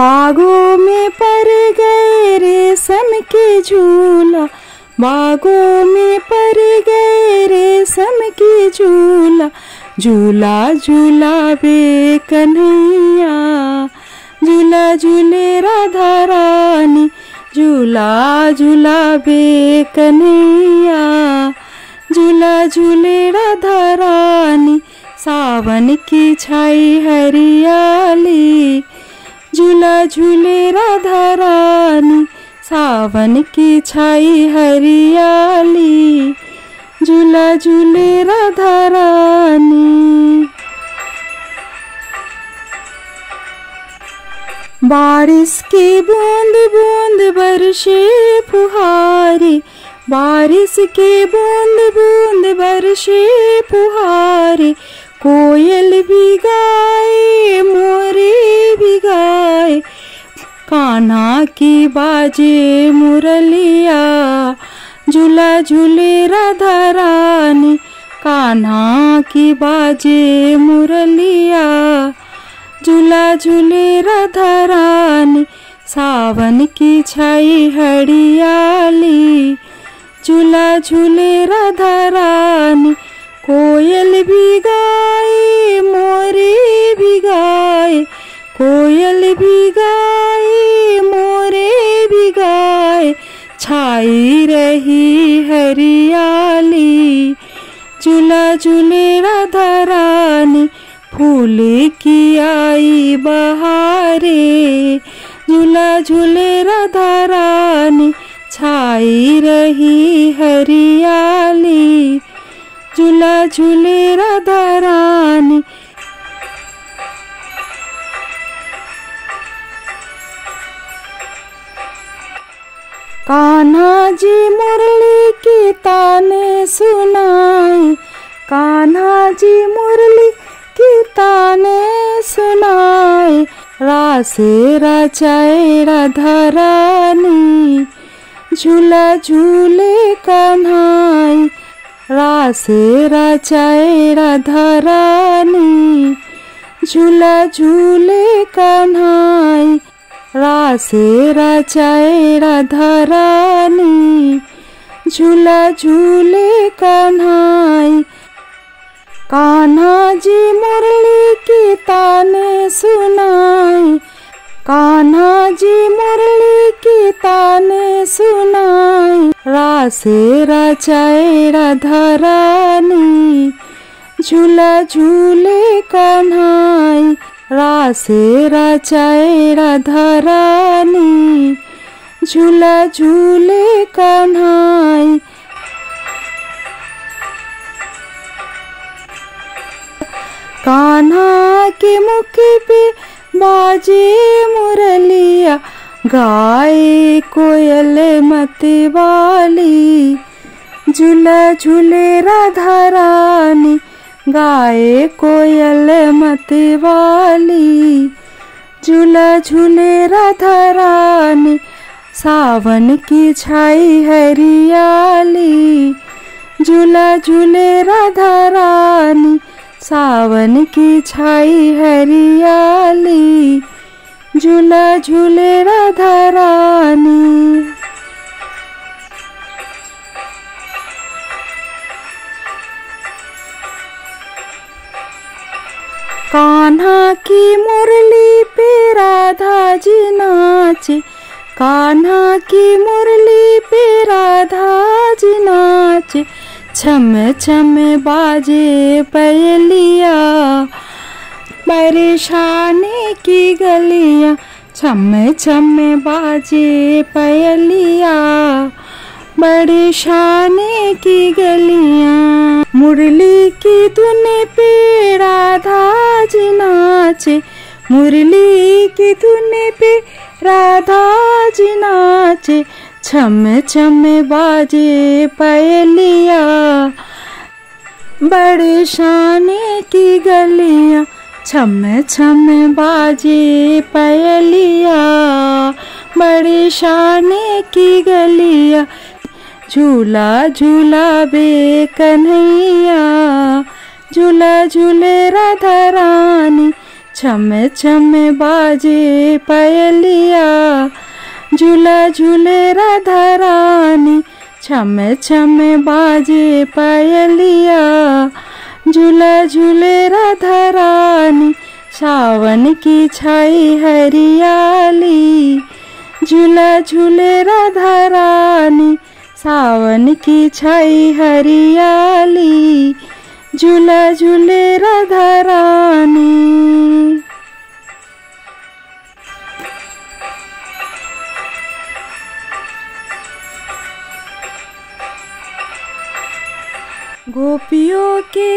बागों में पर गए रेशम के झूला। बागों में पर गए रेशम के झूला। झूला झूला बे कन्हैया। झूला, झूले राधा रानी। झूला झूला बे कन्हैया। झूला, झूले राधा रानी। सावन की छाई हरियाली। झूला झूले राधा रानी, सावन की छाई हरियाली। झूला झूले राधा रानी। बारिश की बूंद बूंद बरसे फुहारी, बारिश की बूंद बूंद बरसे फुहारी। कोयल भी गाए, मोरे भी गाए। कान्हा की बाजे मुरलिया, झूला झूले राधा रानी। कान्हा की बाजे मुरलिया, झूला झूले राधा रानी। सावन की छाई हरियाली झूला झूले राधा रानी। कोयल भी गाए, मोरे भी गाए। कोयल भी गाए, मोरे भी गाए। छाई रही हरियाली, झूला झूले राधा रानी। फूल की आई बहारे, झूला झूले राधा रानी। छाई रही हरियाली झूला झूले राधा रानी। कान्हा जी मुरली की ताने सुनाई। कान्हा जी मुरली की ताने सुनाए रास रचाए राधा रानी। झूला झूले कन्हाई। रास रचाए राधा रानी झूला झूले कन्हाई। रास रचाए राधा रानी झूला झूले कन्हाई। कान्हा जी मुरली की ताने सुनाई। कान्हा जी मुरली की ताने सुनाई। रास रचाए राधा रानी झूला झूले कन्हाई। रास रचाए राधा रानी झूला झूले कन्हाई। कान्हा के मुख पे बाजे मुरलिया गाए कोयल मत वाली झूला झूले राधा रानी। गाए कोयल मत वाली झूला झूले राधा रानी। सावन की छाई हरियाली, झूला झूले राधा रानी। सावन की छाई हरियाली झूला झूले राधा रानी। कान्हा की मुरली पे राधा जी नाचे। कान्हा की मुरली पे राधा जी नाचे। छम छम बाजे पयलिया परेशानी की गलियाँ, छम छम बाजे पयलिया। बड़ी शाने की गलियाँ, मुरली की धुन पे राधा जी नाचे। मुरली की धुन पे राधा जी नाचे, छम छम बाजे पयलिया। बड़े शाने की गलियाँ छम छम बाजे पयलिया बड़े शाने की गलिया, झूला झूला बे कन्हैया, झूला झूले राधा रानी, छम छम बाजे पयलिया झूला झूले राधा रानी, छम छम बाजे पयलिया झूला झूले राधा रानी सावन की छाई हरियाली। झूला झूले राधा रानी सावन की छाई हरियाली। झूला झूले राधा रानी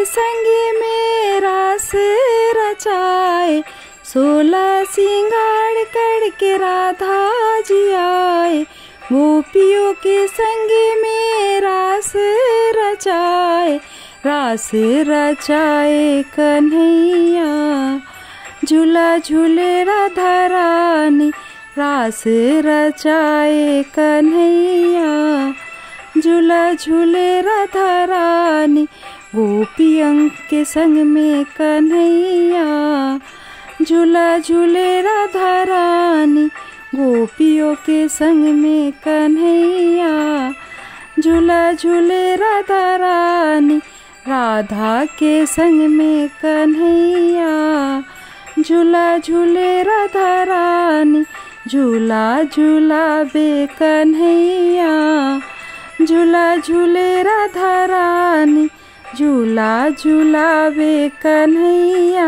संग मेरा से रचाए सोलह सिंगाड़ करके राधा जी आए। गोपियों के संग मेरा रास रचाए रास रचाए कन्हैया। झूला झूले राधा रानी रास रचाए कन्हैया। झूला झूले राधा रानी गोपियं के संग में कन्हैया, झूला झूले राधा रानी, गोपियों के संग में कन्हैया, झूला झूले राधा रानी, राधा के संग में कन्हैया, झूला झूले राधा रानी, झूला झूला बे कन्हैया, झूला झूले राधा रानी झूला झूला बे कन्हैया,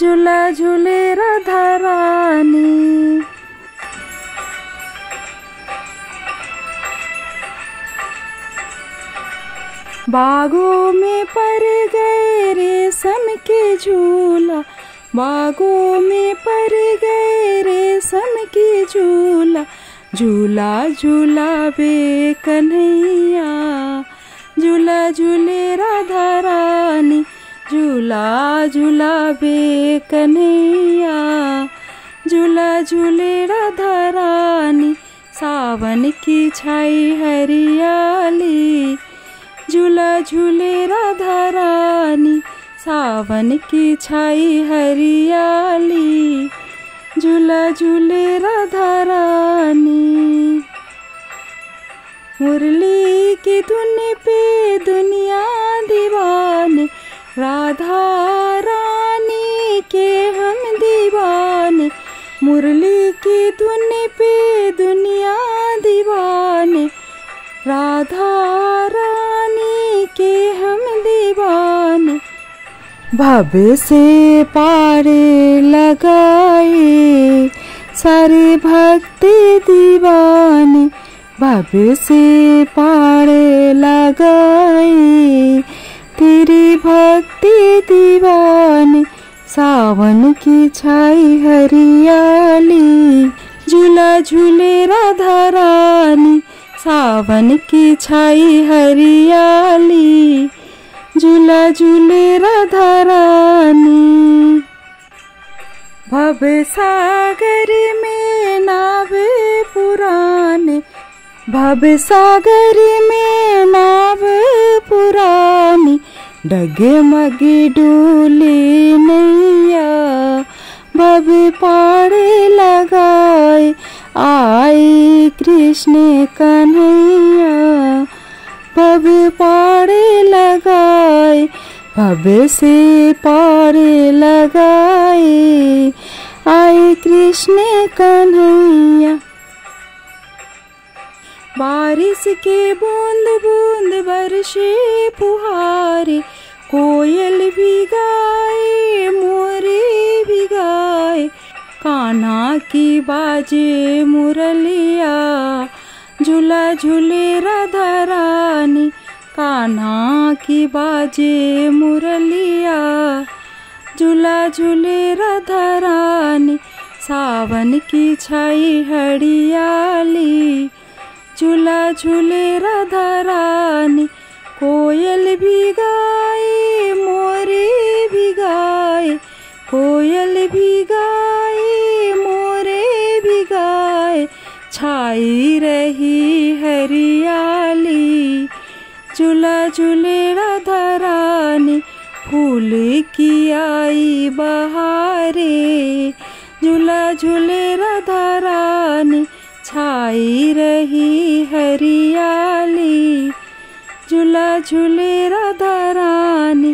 झूला झूले राधा रानी। बागों में पर गए रेशम के झूला, बागों में पर गए रेशम के झूला झूला झूला बे कन्हैया। झूला झूले राधा रानी, झूला झूला बे झूला झूले राधा रानी, सावन की छाई हरियाली। झूला झूले राधा रानी, सावन की छाई हरियाली। झूला झूले राधा रानी। मुरली की धुन पे दुनिया दीवाने, राधा रानी के हम दीवाने। मुरली की धुन पे दुनिया दीवाने, राधा रानी के हम दीवाने। भव्य से पारे लगाए सारे भक्ति दीवाने। भव्य से पारे लगाए तेरी भक्ति दीवान, सावन की छाई हरियाली। झूला झूले राधा रानी, सावन की छाई हरियाली। झूला झूले राधा रानी। भव सागर में नावे पुराने भव सागर में नाव पुरानी डगमगी डोले नैया। भव पाड़े लगाए, आए कृष्ण कन्हैया। भव पाड़े लगाए भव्य से पारे लगाए, आए कृष्ण कन्हैया। बारिश के बूंद बूंद बरसे फुहारे, कोयल भी गाए, मोरे भी गाए। कान्हा की बाजे मुरलिया, झूला झूले राधा रानी। कान्हा की बाजे मुरलिया, झूला झूले राधा रानी। सावन की छाई हरियाली झूला झूले राधा रानी, कोयल भी गाए मोरे भी गाए कोयल भी गाए मोरे भी गाए छाई रही हरियाली। झूला झूले राधा रानी, फूल की आई बहारे झूला झूले राधा छाई रही हरियाली झूला झूले राधा रानी